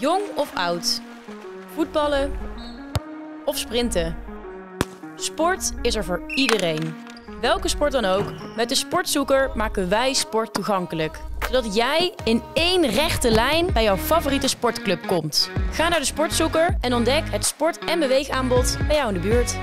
Jong of oud? Voetballen of sprinten? Sport is er voor iedereen. Welke sport dan ook, met de Sportzoeker maken wij sport toegankelijk. Zodat jij in één rechte lijn bij jouw favoriete sportclub komt. Ga naar de Sportzoeker en ontdek het sport- en beweegaanbod bij jou in de buurt.